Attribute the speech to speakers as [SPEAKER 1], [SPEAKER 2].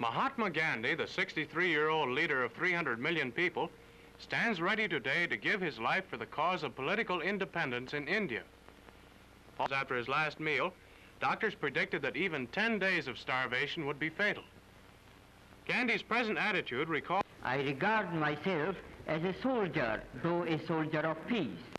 [SPEAKER 1] Mahatma Gandhi, the 63-year-old leader of 300 million people, stands ready today to give his life for the cause of political independence in India. After his last meal, doctors predicted that even 10 days of starvation would be fatal. Gandhi's present attitude recalls...
[SPEAKER 2] I regard myself as a soldier, though a soldier of peace.